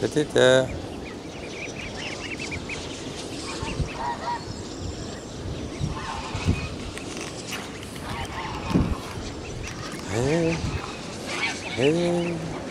出てて。えー、えー